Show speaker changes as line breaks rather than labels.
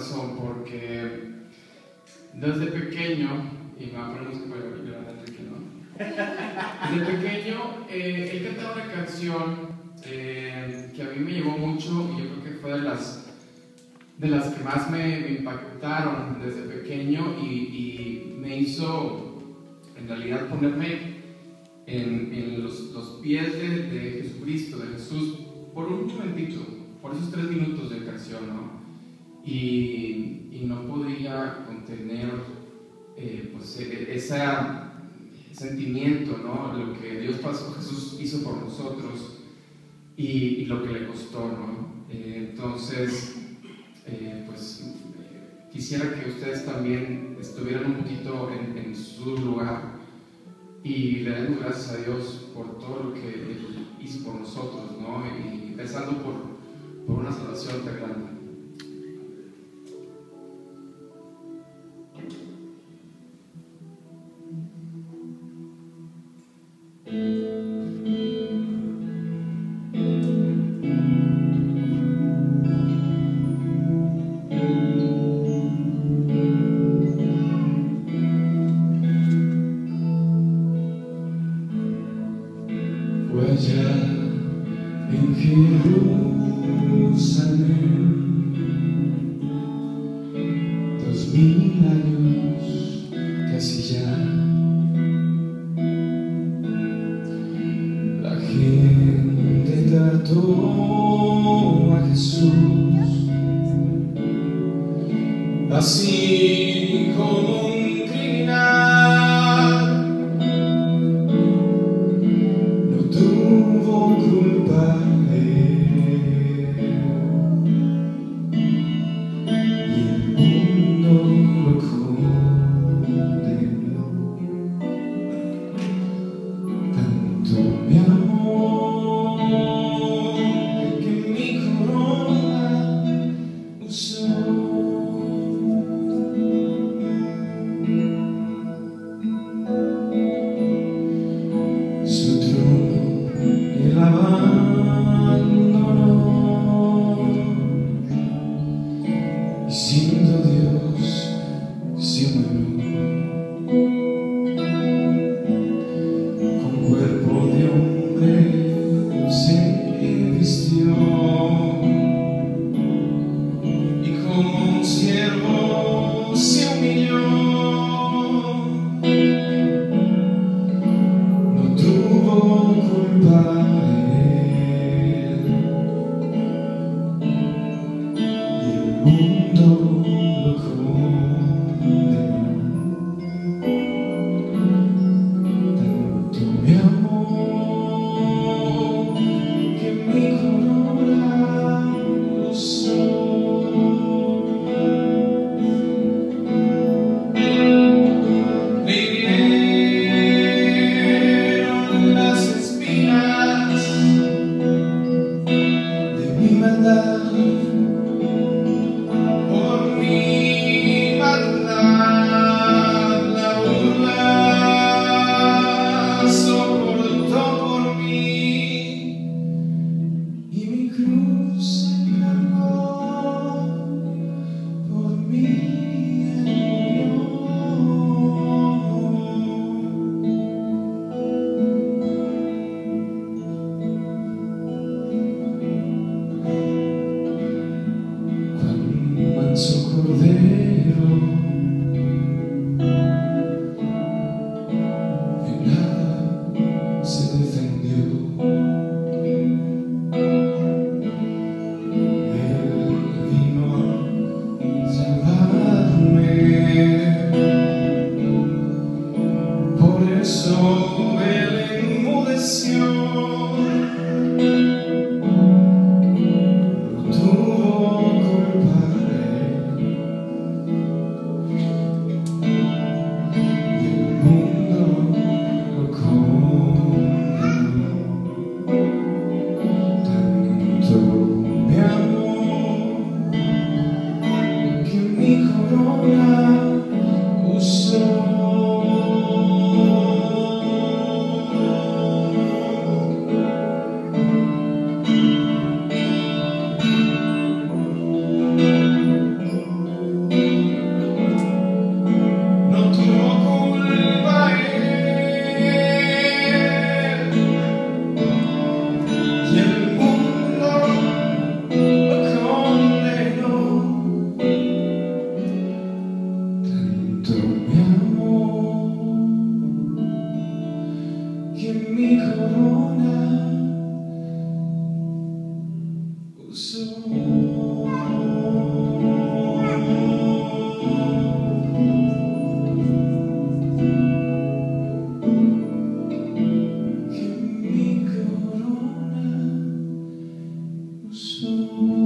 razón, porque desde pequeño, y me aprendemos que a Enrique, ¿no? Desde pequeño, eh, él cantaba una canción eh, que a mí me llevó mucho y yo creo que fue de las, de las que más me, impactaron desde pequeño y, y, me hizo en realidad ponerme en, en los, los, pies de, de Jesucristo, de Jesús, por un momentito, por esos tres minutos de canción, ¿no? Y, no podía contener eh, pues, e, ese sentimiento, ¿no? Lo que Dios pasó, Jesús hizo por nosotros y, lo que le costó, ¿no? Eh, entonces, eh, pues quisiera que ustedes también estuvieran un poquito en, en, su lugar y le den gracias a Dios por todo lo que Él hizo por nosotros, ¿no? Y empezando por, por una salvación tan grande. casi ya. La gente trató a Jesús así como Hallelujah. sou.